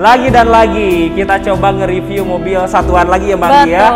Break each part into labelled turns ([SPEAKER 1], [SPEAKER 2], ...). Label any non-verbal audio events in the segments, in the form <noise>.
[SPEAKER 1] Lagi dan lagi kita coba nge-review mobil satuan lagi ya Bang ya.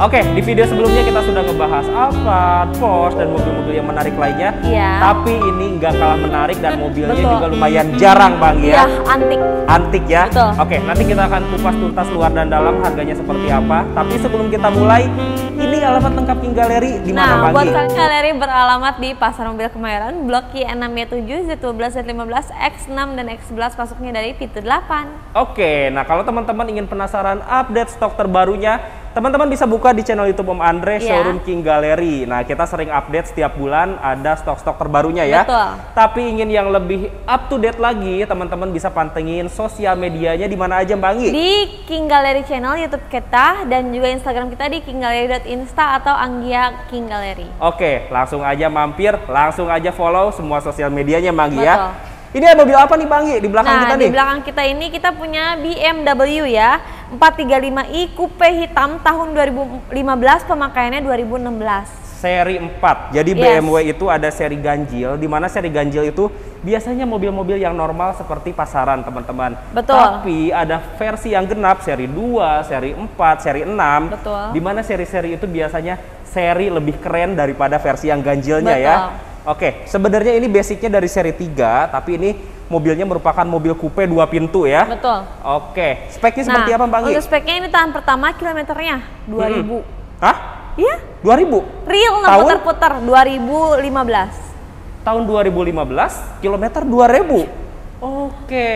[SPEAKER 1] Oke, di video sebelumnya kita sudah ngebahas Alphard, Porsche dan mobil-mobil yang menarik lainnya.
[SPEAKER 2] Iya.
[SPEAKER 1] Tapi ini nggak kalah menarik dan mobilnya
[SPEAKER 2] Betul.
[SPEAKER 1] juga lumayan jarang Bang
[SPEAKER 2] Iya,
[SPEAKER 1] ya.
[SPEAKER 2] antik.
[SPEAKER 1] Antik ya.
[SPEAKER 2] Betul.
[SPEAKER 1] Oke, nanti kita akan kupas tuntas luar dan dalam harganya seperti apa. Tapi sebelum kita mulai, ini alamat lengkap King Galeri di mana
[SPEAKER 2] Nah,
[SPEAKER 1] Bang?
[SPEAKER 2] buat kalian galeri beralamat di Pasar Mobil Kemayoran, Blok Y6Y7, Z12, Z15, X6 dan X11 masuknya dari pintu 8.
[SPEAKER 1] Oke, nah kalau teman-teman ingin penasaran update stok terbarunya, teman-teman bisa buka di channel YouTube Om Andre
[SPEAKER 2] Iya.
[SPEAKER 1] Showroom King Gallery. Nah, kita sering update setiap bulan ada stok-stok terbarunya ya.
[SPEAKER 2] Betul.
[SPEAKER 1] Tapi ingin yang lebih up to date lagi, teman-teman bisa pantengin sosial medianya di mana aja, Bang Gi?
[SPEAKER 2] Di King Gallery channel YouTube kita dan juga Instagram kita di kinggallery.insta atau Anggia King Gallery.
[SPEAKER 1] Oke, langsung aja mampir, langsung aja follow semua sosial medianya, Bang Gi ya.
[SPEAKER 2] Betul.
[SPEAKER 1] Ini ada mobil apa nih, Bang Gi? Di belakang
[SPEAKER 2] nah,
[SPEAKER 1] kita
[SPEAKER 2] di
[SPEAKER 1] nih.
[SPEAKER 2] belakang kita ini kita punya BMW ya, 435i coupe hitam tahun 2015 pemakaiannya 2016.
[SPEAKER 1] seri 4. Jadi
[SPEAKER 2] Yes.
[SPEAKER 1] BMW itu ada seri ganjil, di mana seri ganjil itu biasanya mobil-mobil yang normal seperti pasaran, teman-teman.
[SPEAKER 2] Betul.
[SPEAKER 1] Tapi ada versi yang genap, seri 2, seri 4, seri 6.
[SPEAKER 2] Betul.
[SPEAKER 1] Di mana seri-seri itu biasanya seri lebih keren daripada versi yang ganjilnya ya. Oke, sebenarnya ini basicnya dari seri 3, tapi ini mobilnya merupakan mobil coupe dua pintu ya.
[SPEAKER 2] Betul.
[SPEAKER 1] Oke, speknya seperti apa Bang Gi?
[SPEAKER 2] Untuk speknya ini tahun pertama kilometernya 2000.
[SPEAKER 1] Hah?
[SPEAKER 2] Iya,
[SPEAKER 1] 2000?
[SPEAKER 2] real putar-putar 2015.
[SPEAKER 1] tahun 2015 kilometer 2000 oke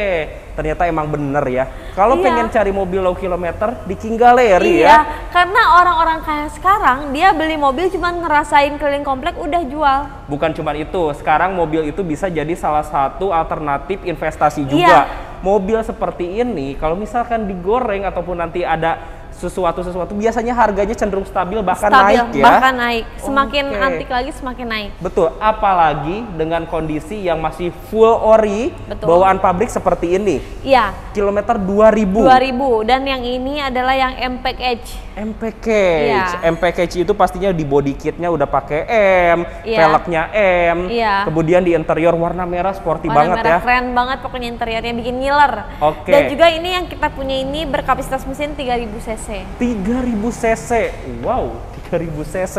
[SPEAKER 1] ternyata emang bener ya kalau
[SPEAKER 2] Iya.
[SPEAKER 1] pengen cari mobil low kilometer di King Gallery
[SPEAKER 2] iya,
[SPEAKER 1] ya
[SPEAKER 2] karena orang-orang kaya sekarang dia beli mobil cuma ngerasain keliling komplek udah jual.
[SPEAKER 1] bukan cuma itu sekarang mobil itu bisa jadi salah satu alternatif investasi
[SPEAKER 2] Iya.
[SPEAKER 1] juga mobil seperti ini kalau misalkan digoreng ataupun nanti ada sesuatu sesuatu biasanya harganya cenderung stabil bahkan
[SPEAKER 2] Stabil,
[SPEAKER 1] naik ya
[SPEAKER 2] bahkan naik. Semakin
[SPEAKER 1] Oke.
[SPEAKER 2] antik lagi semakin naik.
[SPEAKER 1] Betul, apalagi dengan kondisi yang masih full ori
[SPEAKER 2] Betul.
[SPEAKER 1] bawaan pabrik seperti ini.
[SPEAKER 2] Iya,
[SPEAKER 1] Kilometer 2000.
[SPEAKER 2] 2000 dan yang ini adalah yang M package.
[SPEAKER 1] MPK.
[SPEAKER 2] Iya.
[SPEAKER 1] MPK itu pastinya di body kitnya udah pakai M,
[SPEAKER 2] Iya.
[SPEAKER 1] velgnya M.
[SPEAKER 2] Iya.
[SPEAKER 1] Kemudian di interior warna merah sporty
[SPEAKER 2] Warna
[SPEAKER 1] banget
[SPEAKER 2] merah
[SPEAKER 1] ya.
[SPEAKER 2] keren banget pokoknya interiornya bikin ngiler.
[SPEAKER 1] Oke.
[SPEAKER 2] Dan juga ini yang kita punya ini berkapasitas mesin 3000 cc.
[SPEAKER 1] 3000 cc. Wow, 3000 cc.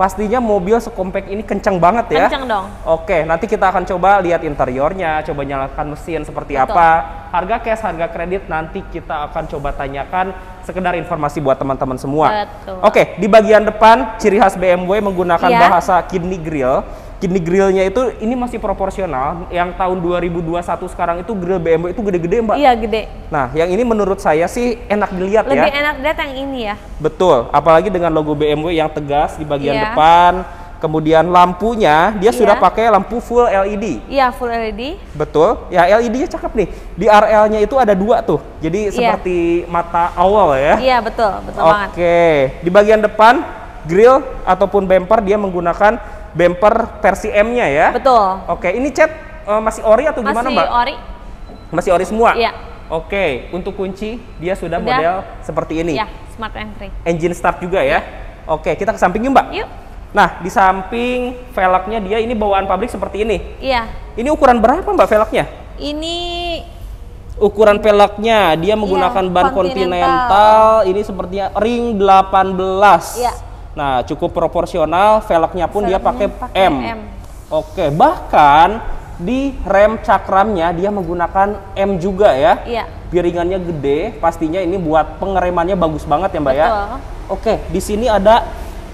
[SPEAKER 1] Pastinya mobil sekompak ini kencang banget ya.
[SPEAKER 2] Kenceng dong.
[SPEAKER 1] Oke, nanti kita akan coba lihat interiornya, coba nyalakan mesin seperti
[SPEAKER 2] Betul.
[SPEAKER 1] apa. Harga cash, harga kredit nanti kita akan coba tanyakan sekedar informasi buat teman-teman semua.
[SPEAKER 2] Betul.
[SPEAKER 1] Oke, di bagian depan ciri khas BMW menggunakan
[SPEAKER 2] Iya.
[SPEAKER 1] bahasa kidney grill. Kidney grillnya itu ini masih proporsional. Yang tahun 2021 sekarang itu grill BMW itu gede-gede, Mbak.
[SPEAKER 2] Iya gede.
[SPEAKER 1] Nah, yang ini menurut saya sih enak dilihat
[SPEAKER 2] Lebih
[SPEAKER 1] ya.
[SPEAKER 2] enak lihat yang ini ya.
[SPEAKER 1] Betul, apalagi dengan logo BMW yang tegas di bagian
[SPEAKER 2] Iya.
[SPEAKER 1] depan. Kemudian lampunya dia sudah
[SPEAKER 2] Iya.
[SPEAKER 1] pakai lampu full LED.
[SPEAKER 2] Iya full LED.
[SPEAKER 1] Betul. Ya LED-nya cakep nih. Di RL-nya itu ada dua tuh. Jadi
[SPEAKER 2] Iya.
[SPEAKER 1] seperti mata owl ya.
[SPEAKER 2] Iya betul, betul
[SPEAKER 1] Oke.
[SPEAKER 2] banget.
[SPEAKER 1] Di bagian depan grill ataupun bumper dia menggunakan bumper versi M-nya ya.
[SPEAKER 2] Betul.
[SPEAKER 1] Oke, ini cat eh, masih ori atau gimana,
[SPEAKER 2] Masih
[SPEAKER 1] Mbak?
[SPEAKER 2] ori.
[SPEAKER 1] Masih ori semua?
[SPEAKER 2] Iya.
[SPEAKER 1] Oke, untuk kunci dia sudah
[SPEAKER 2] Udah.
[SPEAKER 1] model seperti ini.
[SPEAKER 2] Iya, smart entry.
[SPEAKER 1] Engine start juga ya. Oke, kita ke samping yuk, Mbak.
[SPEAKER 2] Yuk.
[SPEAKER 1] Nah, di samping velgnya dia ini bawaan pabrik seperti ini.
[SPEAKER 2] Iya.
[SPEAKER 1] Ini ukuran berapa Mbak velgnya?
[SPEAKER 2] Ini
[SPEAKER 1] Ukuran velgnya dia menggunakan
[SPEAKER 2] Iya,
[SPEAKER 1] ban
[SPEAKER 2] Continental.
[SPEAKER 1] Continental. Ini sepertinya ring 18.
[SPEAKER 2] Iya.
[SPEAKER 1] Nah, cukup proporsional. Velgnya pun dia pakai
[SPEAKER 2] pakai
[SPEAKER 1] M.
[SPEAKER 2] M.
[SPEAKER 1] Oke, bahkan di rem cakramnya dia menggunakan M juga ya.
[SPEAKER 2] Iya.
[SPEAKER 1] Piringannya gede, pastinya ini buat pengeremannya bagus banget ya Mbak ya.
[SPEAKER 2] Betul.
[SPEAKER 1] Oke, di sini ada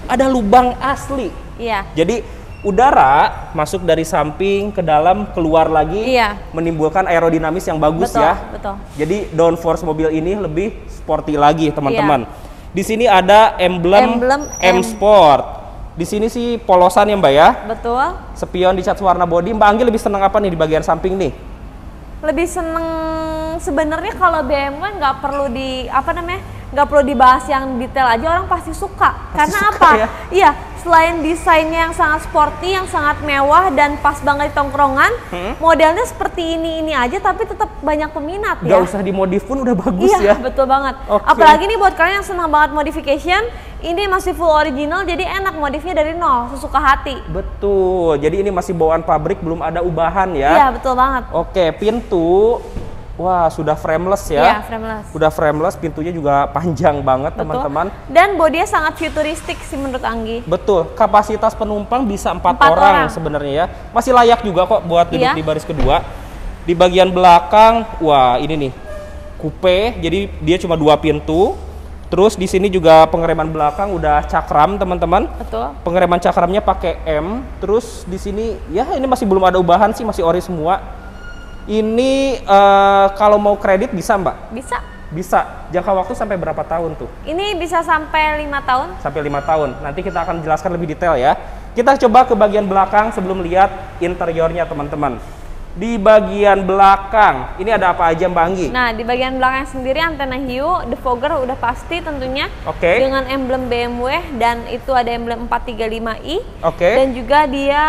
[SPEAKER 1] ada lubang asli.
[SPEAKER 2] Iya.
[SPEAKER 1] Jadi udara masuk dari samping ke dalam keluar lagi
[SPEAKER 2] Iya.
[SPEAKER 1] menimbulkan aerodinamis yang bagus
[SPEAKER 2] Betul,
[SPEAKER 1] ya.
[SPEAKER 2] betul.
[SPEAKER 1] Jadi downforce mobil ini lebih sporty lagi teman-teman.
[SPEAKER 2] Iya.
[SPEAKER 1] Di sini ada emblem,
[SPEAKER 2] Emblem
[SPEAKER 1] M
[SPEAKER 2] M.
[SPEAKER 1] Sport. Di sini sih polosan ya Mbak ya.
[SPEAKER 2] Betul.
[SPEAKER 1] Spion dicat warna bodi. Mbak Anggi lebih senang apa nih di bagian samping nih?
[SPEAKER 2] Lebih seneng sebenarnya kalau BMW nggak perlu di apa namanya nggak perlu dibahas yang detail aja orang pasti suka karena
[SPEAKER 1] suka
[SPEAKER 2] apa
[SPEAKER 1] ya?
[SPEAKER 2] iya selain desainnya yang sangat sporty yang sangat mewah dan pas banget di tongkrongan
[SPEAKER 1] Hmm?
[SPEAKER 2] modelnya seperti ini ini aja tapi tetap banyak peminat
[SPEAKER 1] Gak
[SPEAKER 2] ya
[SPEAKER 1] usah dimodif pun udah bagus ya.
[SPEAKER 2] iya betul banget
[SPEAKER 1] Oke.
[SPEAKER 2] apalagi nih buat kalian yang senang banget modification ini masih full original jadi enak modifnya dari nol sesuka hati
[SPEAKER 1] Betul. Jadi ini masih bawaan pabrik belum ada ubahan ya.
[SPEAKER 2] iya betul banget
[SPEAKER 1] Oke, pintu Wah, sudah frameless ya.
[SPEAKER 2] Iya, frameless.
[SPEAKER 1] Udah frameless, pintunya juga panjang banget teman-teman.
[SPEAKER 2] Dan bodinya sangat futuristik sih menurut Anggi.
[SPEAKER 1] Betul, kapasitas penumpang bisa empat
[SPEAKER 2] Empat
[SPEAKER 1] orang,
[SPEAKER 2] orang.
[SPEAKER 1] sebenarnya ya. Masih layak juga kok buat duduk
[SPEAKER 2] Iya.
[SPEAKER 1] di baris kedua. Di bagian belakang, wah ini nih coupe, jadi dia cuma dua pintu. Terus di sini juga pengereman belakang udah cakram teman-teman.
[SPEAKER 2] Betul.
[SPEAKER 1] Pengereman cakramnya pakai M. Terus di sini ya ini masih belum ada ubahan sih, masih ori semua. Ini eh, kalau mau kredit bisa mbak?
[SPEAKER 2] Bisa.
[SPEAKER 1] Bisa. Jangka waktu sampai berapa tahun tuh?
[SPEAKER 2] Ini bisa sampai lima tahun.
[SPEAKER 1] sampai lima tahun. Nanti kita akan jelaskan lebih detail ya. Kita coba ke bagian belakang sebelum lihat interiornya teman-teman. Di bagian belakang, ini ada apa aja Mbak Anggi?
[SPEAKER 2] Nah, di bagian belakang sendiri antena hiu, defogger udah pasti tentunya
[SPEAKER 1] Oke.
[SPEAKER 2] dengan emblem BMW dan itu ada emblem 435i
[SPEAKER 1] Oke.
[SPEAKER 2] dan juga dia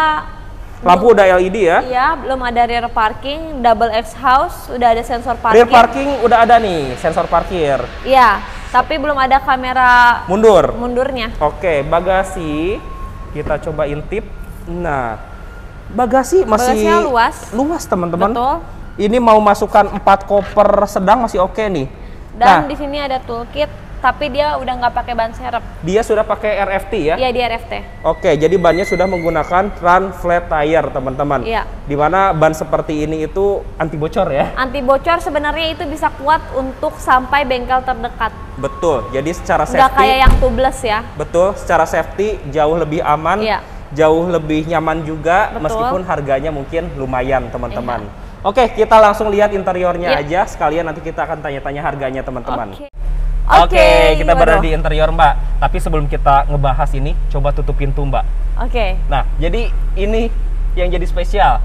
[SPEAKER 1] Lampu udah LED ya.
[SPEAKER 2] Iya, belum ada rear parking, double X house, udah ada sensor parkir.
[SPEAKER 1] Rear parking udah ada nih, sensor parkir.
[SPEAKER 2] Iya, tapi belum ada kamera
[SPEAKER 1] Mundur.
[SPEAKER 2] mundurnya.
[SPEAKER 1] Oke, bagasi kita coba intip. Nah, bagasi masih
[SPEAKER 2] Bagasinya luas.
[SPEAKER 1] luas teman-teman.
[SPEAKER 2] Betul.
[SPEAKER 1] Ini mau masukkan 4 koper sedang masih oke nih. nah,
[SPEAKER 2] Dan di sini ada toolkit, tapi dia udah nggak pakai ban serep.
[SPEAKER 1] dia sudah pakai RFT ya.
[SPEAKER 2] Iya, di RFT.
[SPEAKER 1] Oke, jadi bannya sudah menggunakan run flat tire, teman-teman.
[SPEAKER 2] Iya.
[SPEAKER 1] Di mana ban seperti ini itu anti bocor ya.
[SPEAKER 2] Anti bocor sebenarnya itu bisa kuat untuk sampai bengkel terdekat.
[SPEAKER 1] Betul. Jadi secara
[SPEAKER 2] Nggak
[SPEAKER 1] safety,
[SPEAKER 2] kayak yang tubeless ya.
[SPEAKER 1] betul. Secara safety jauh lebih aman,
[SPEAKER 2] Iya.
[SPEAKER 1] jauh lebih nyaman juga,
[SPEAKER 2] Betul.
[SPEAKER 1] meskipun harganya mungkin lumayan, teman-teman. Oke, kita langsung lihat interiornya
[SPEAKER 2] Iya.
[SPEAKER 1] aja. Sekalian nanti kita akan tanya-tanya harganya, teman-teman.
[SPEAKER 2] Oke.
[SPEAKER 1] Oke, kita berada di interior, Mbak. Tapi sebelum kita ngebahas ini, coba tutup pintu, Mbak.
[SPEAKER 2] Oke.
[SPEAKER 1] Nah, jadi ini yang jadi spesial.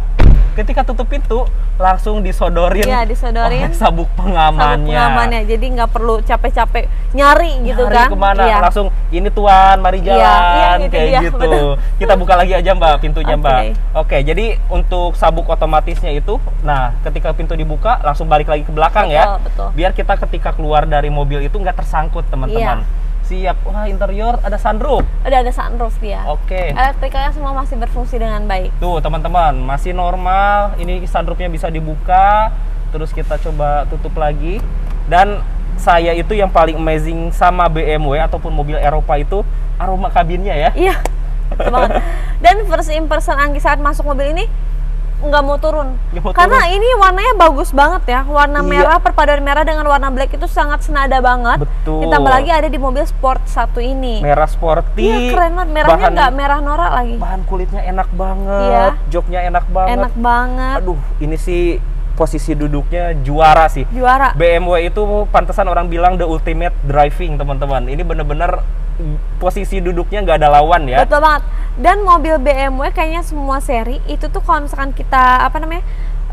[SPEAKER 1] Ketika tutup pintu, langsung disodorin,
[SPEAKER 2] Iya, disodorin.
[SPEAKER 1] oleh sabuk pengamannya.
[SPEAKER 2] Sabuk pengamannya. Jadi nggak perlu capek-capek nyari gitu
[SPEAKER 1] Nyari
[SPEAKER 2] kan.
[SPEAKER 1] ke mana?
[SPEAKER 2] Iya.
[SPEAKER 1] Langsung ini tuan, mari
[SPEAKER 2] Iya,
[SPEAKER 1] jalan
[SPEAKER 2] iya, itu
[SPEAKER 1] kayak
[SPEAKER 2] dia,
[SPEAKER 1] gitu.
[SPEAKER 2] betul.
[SPEAKER 1] Kita buka lagi aja mbak pintunya
[SPEAKER 2] Oke.
[SPEAKER 1] mbak. Oke, jadi untuk sabuk otomatisnya itu, nah ketika pintu dibuka langsung balik lagi ke belakang ya.
[SPEAKER 2] Betul, betul.
[SPEAKER 1] Biar kita ketika keluar dari mobil itu nggak tersangkut teman-teman.
[SPEAKER 2] Iya.
[SPEAKER 1] Siap. Wah interior ada sunroof.
[SPEAKER 2] Udah ada sunroof dia.
[SPEAKER 1] Oke.
[SPEAKER 2] Elektrikalnya semua masih berfungsi dengan baik.
[SPEAKER 1] Tuh teman-teman, masih normal. Ini sunroofnya bisa dibuka. Terus kita coba tutup lagi. Dan saya itu yang paling amazing sama BMW ataupun mobil Eropa itu aroma kabinnya ya.
[SPEAKER 2] Iya. <laughs> Dan first impression Anggi saat masuk mobil ini nggak mau turun.
[SPEAKER 1] Mau
[SPEAKER 2] Karena ini warnanya bagus banget ya. Warna
[SPEAKER 1] Iya.
[SPEAKER 2] merah perpaduan merah dengan warna black itu sangat senada banget.
[SPEAKER 1] Betul.
[SPEAKER 2] Ditambah lagi ada di mobil sport satu ini.
[SPEAKER 1] Merah sporty.
[SPEAKER 2] Iya keren banget. Merahnya nggak merah norak lagi.
[SPEAKER 1] bahan kulitnya enak banget.
[SPEAKER 2] Iya.
[SPEAKER 1] Joknya enak banget.
[SPEAKER 2] Enak banget.
[SPEAKER 1] Aduh, ini sih posisi duduknya juara sih.
[SPEAKER 2] Juara.
[SPEAKER 1] BMW itu pantesan orang bilang the ultimate driving teman-teman. Ini bener-bener posisi duduknya nggak ada lawan ya.
[SPEAKER 2] Betul banget. Dan mobil BMW kayaknya semua seri itu tuh kalau misalkan kita apa namanya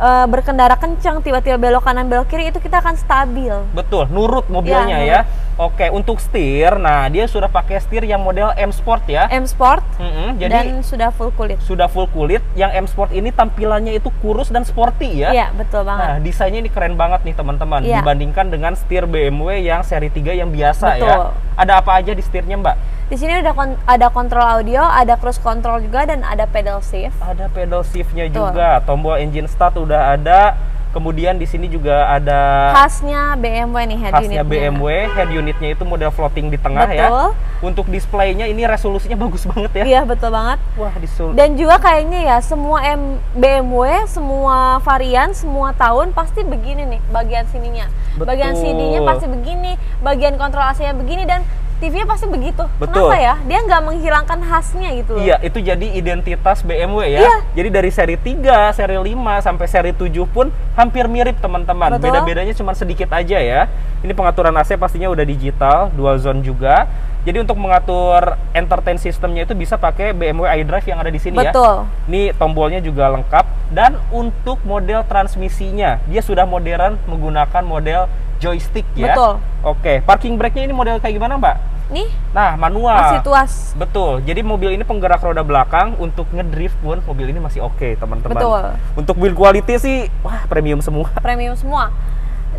[SPEAKER 2] eh, berkendara kencang tiba-tiba belok kanan belok kiri itu kita akan stabil.
[SPEAKER 1] Betul, nurut mobilnya
[SPEAKER 2] Iya,
[SPEAKER 1] ya. Oke, untuk setir, nah dia sudah pakai setir yang model M Sport ya.
[SPEAKER 2] M Sport
[SPEAKER 1] Mm-mm, jadi
[SPEAKER 2] dan sudah full kulit.
[SPEAKER 1] sudah full kulit. Yang M Sport ini tampilannya itu kurus dan sporty ya.
[SPEAKER 2] Iya betul
[SPEAKER 1] Nah,
[SPEAKER 2] banget.
[SPEAKER 1] desainnya ini keren banget nih teman-teman
[SPEAKER 2] Iya.
[SPEAKER 1] dibandingkan dengan setir BMW yang seri 3 yang biasa ya.
[SPEAKER 2] Betul.
[SPEAKER 1] Ada apa aja di setirnya, Mbak?
[SPEAKER 2] Di sini udah kon- ada kontrol audio, ada cruise control juga dan ada pedal shift.
[SPEAKER 1] Ada pedal shift-nya juga, tombol engine start udah ada. Kemudian di sini juga ada
[SPEAKER 2] Khasnya BMW nih head
[SPEAKER 1] khasnya
[SPEAKER 2] unitnya.
[SPEAKER 1] BMW, head unitnya itu model floating di tengah ya.
[SPEAKER 2] Betul.
[SPEAKER 1] Untuk displaynya ini resolusinya bagus banget ya.
[SPEAKER 2] Iya betul banget.
[SPEAKER 1] Wah, disul
[SPEAKER 2] Dan juga kayaknya ya semua M BMW, semua varian, semua tahun pasti begini nih bagian sininya. Bagian
[SPEAKER 1] Betul.
[SPEAKER 2] CD-nya pasti begini, bagian kontrol AC-nya begini dan TV-nya pasti begitu.
[SPEAKER 1] Betul.
[SPEAKER 2] Kenapa ya? Dia nggak menghilangkan khasnya gitu loh.
[SPEAKER 1] Iya, itu jadi identitas BMW ya.
[SPEAKER 2] Iya.
[SPEAKER 1] Jadi dari seri 3, seri 5 sampai seri 7 pun hampir mirip teman-teman.
[SPEAKER 2] Betul.
[SPEAKER 1] Beda-bedanya cuma sedikit aja ya. Ini pengaturan AC pastinya udah digital, dual zone juga. Jadi untuk mengatur entertain sistemnya itu bisa pakai BMW iDrive yang ada di sini ya.
[SPEAKER 2] Betul.
[SPEAKER 1] Ini tombolnya juga lengkap dan untuk model transmisinya dia sudah modern menggunakan model joystick ya.
[SPEAKER 2] Betul.
[SPEAKER 1] Oke, parking brake-nya ini model kayak gimana, Mbak?
[SPEAKER 2] Nih
[SPEAKER 1] Nah, manual.
[SPEAKER 2] masih tuas.
[SPEAKER 1] Betul. Jadi mobil ini penggerak roda belakang untuk ngedrift pun mobil ini masih oke, teman-teman.
[SPEAKER 2] Betul.
[SPEAKER 1] Untuk build quality sih wah premium semua. <laughs>
[SPEAKER 2] Premium semua.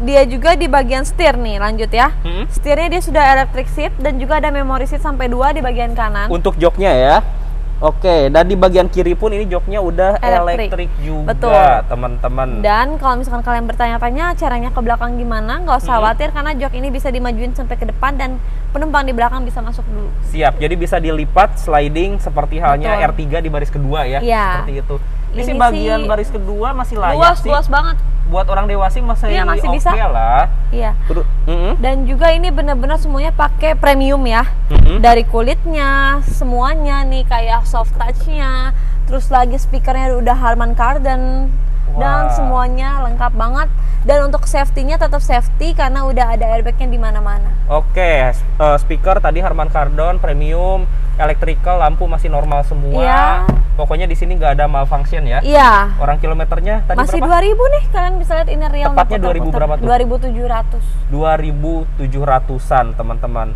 [SPEAKER 2] Dia juga di bagian setir nih, lanjut ya.
[SPEAKER 1] Hmm.
[SPEAKER 2] Setirnya dia sudah electric seat dan juga ada memory seat sampai dua di bagian kanan.
[SPEAKER 1] Untuk joknya ya. Oke, dan di bagian kiri pun ini joknya udah
[SPEAKER 2] Elektrik.
[SPEAKER 1] elektrik juga,
[SPEAKER 2] Betul.
[SPEAKER 1] teman-teman.
[SPEAKER 2] Dan kalau misalkan kalian bertanya-tanya caranya ke belakang gimana, nggak usah
[SPEAKER 1] Mhm.
[SPEAKER 2] khawatir karena jok ini bisa dimajuin sampai ke depan dan penumpang di belakang bisa masuk dulu.
[SPEAKER 1] Siap, jadi bisa dilipat sliding seperti halnya
[SPEAKER 2] Betul.
[SPEAKER 1] R3 di baris kedua ya.
[SPEAKER 2] Iya.
[SPEAKER 1] Seperti itu. Ini, sih
[SPEAKER 2] Ini
[SPEAKER 1] bagian
[SPEAKER 2] sih
[SPEAKER 1] baris kedua masih layak
[SPEAKER 2] luas,
[SPEAKER 1] sih.
[SPEAKER 2] luas banget.
[SPEAKER 1] Buat orang dewasa masih,
[SPEAKER 2] Iya, masih
[SPEAKER 1] oke
[SPEAKER 2] bisa.
[SPEAKER 1] lah.
[SPEAKER 2] Iya.
[SPEAKER 1] Terus, mm-mm.
[SPEAKER 2] Dan juga ini benar-benar semuanya pakai premium ya.
[SPEAKER 1] Mm-mm.
[SPEAKER 2] Dari kulitnya, semuanya nih kayak soft touch-nya, terus lagi speakernya udah Harman Kardon dan semuanya lengkap banget. Dan untuk safety-nya tetap safety karena udah ada airbag-nya di mana-mana.
[SPEAKER 1] Oke, s- eh, speaker tadi Harman Kardon premium, electrical, lampu masih normal semua.
[SPEAKER 2] Iya.
[SPEAKER 1] Pokoknya di sini nggak ada malfunction ya.
[SPEAKER 2] Iya.
[SPEAKER 1] Orang kilometernya tadi
[SPEAKER 2] Masih
[SPEAKER 1] berapa?
[SPEAKER 2] 2000 nih, kalian bisa lihat ini real
[SPEAKER 1] Tepatnya 2000 berapa tuh?
[SPEAKER 2] 2700.
[SPEAKER 1] 2700-an teman-teman.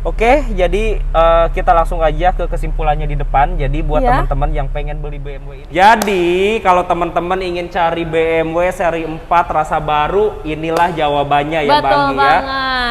[SPEAKER 1] Oke, jadi eh, kita langsung aja ke kesimpulannya di depan. Jadi buat
[SPEAKER 2] Iya.
[SPEAKER 1] teman-teman yang pengen beli BMW ini. Jadi kalau teman-teman ingin cari BMW seri 4 rasa baru, inilah jawabannya ya
[SPEAKER 2] Betul
[SPEAKER 1] Bang Gi, ya.
[SPEAKER 2] banget.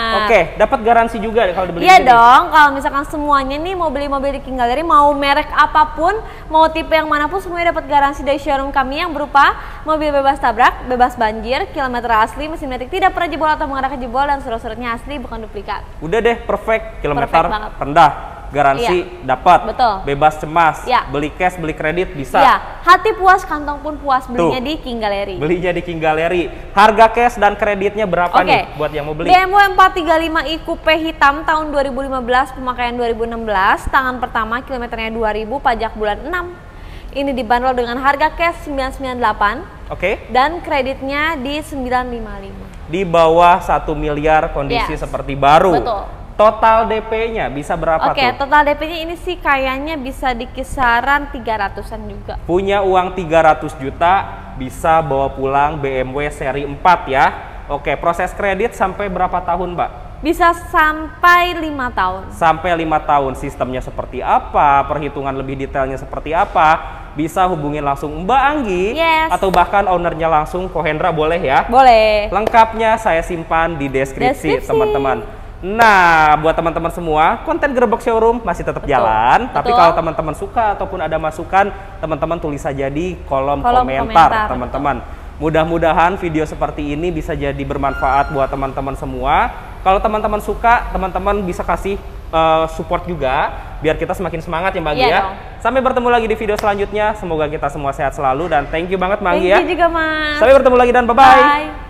[SPEAKER 1] Oke, dapat garansi juga kalau dibeli
[SPEAKER 2] Iya dong, kalau misalkan semuanya nih mau beli mobil di King Gallery, mau merek apa pun, mau tipe yang mana pun, semuanya dapat garansi dari showroom kami yang berupa mobil bebas tabrak, bebas banjir, kilometer asli, mesin metik tidak pernah jebol atau mengarah ke jebol, dan surat-suratnya asli bukan duplikat.
[SPEAKER 1] Udah deh, perfect. Kilometer rendah, garansi dapat.
[SPEAKER 2] Betul.
[SPEAKER 1] Bebas cemas.
[SPEAKER 2] Iya.
[SPEAKER 1] Beli cash, beli kredit bisa.
[SPEAKER 2] Ya, hati puas, kantong pun puas belinya
[SPEAKER 1] Tuh.
[SPEAKER 2] di King Gallery.
[SPEAKER 1] Belinya di King Gallery. Harga cash dan kreditnya berapa
[SPEAKER 2] Oke.
[SPEAKER 1] nih buat yang mau beli?
[SPEAKER 2] BMW 435i Coupe hitam tahun 2015, pemakaian 2016, tangan pertama kilometernya 2000, pajak bulan 6. Ini dibanderol dengan harga cash 998
[SPEAKER 1] Oke.
[SPEAKER 2] dan kreditnya di 955.
[SPEAKER 1] Di bawah 1 miliar kondisi
[SPEAKER 2] Yes.
[SPEAKER 1] seperti baru.
[SPEAKER 2] Betul.
[SPEAKER 1] Total DP-nya bisa berapa
[SPEAKER 2] Oke,
[SPEAKER 1] tuh?
[SPEAKER 2] total DP-nya ini sih kayaknya bisa di kisaran 300-an juga.
[SPEAKER 1] Punya uang 300 juta bisa bawa pulang BMW seri 4 ya. Oke, proses kredit sampai berapa tahun, Mbak?
[SPEAKER 2] Bisa sampai 5 tahun.
[SPEAKER 1] Sampai lima tahun sistemnya seperti apa, perhitungan lebih detailnya seperti apa, bisa hubungin langsung Mbak Anggi
[SPEAKER 2] Yes.
[SPEAKER 1] atau bahkan ownernya langsung Kohendra boleh ya.
[SPEAKER 2] Boleh.
[SPEAKER 1] Lengkapnya saya simpan di deskripsi,
[SPEAKER 2] Deskripsi.
[SPEAKER 1] teman-teman. Nah, buat teman-teman semua, konten Gerbek Showroom masih tetap
[SPEAKER 2] Betul.
[SPEAKER 1] jalan. Tapi
[SPEAKER 2] Betul.
[SPEAKER 1] kalau teman-teman suka ataupun ada masukan, teman-teman tulis saja di kolom,
[SPEAKER 2] Kolom komentar,
[SPEAKER 1] teman-teman. Mudah-mudahan video seperti ini bisa jadi bermanfaat buat teman-teman semua. Kalau teman-teman suka, teman-teman bisa kasih eh, support juga biar kita semakin semangat ya Mbak Anggi
[SPEAKER 2] Iya
[SPEAKER 1] ya.
[SPEAKER 2] dong.
[SPEAKER 1] Sampai bertemu lagi di video selanjutnya. Semoga kita semua sehat selalu dan thank you banget Mbak
[SPEAKER 2] Thank
[SPEAKER 1] Anggi ya.
[SPEAKER 2] you juga, Mas.
[SPEAKER 1] Sampai bertemu lagi dan bye-bye.
[SPEAKER 2] Bye.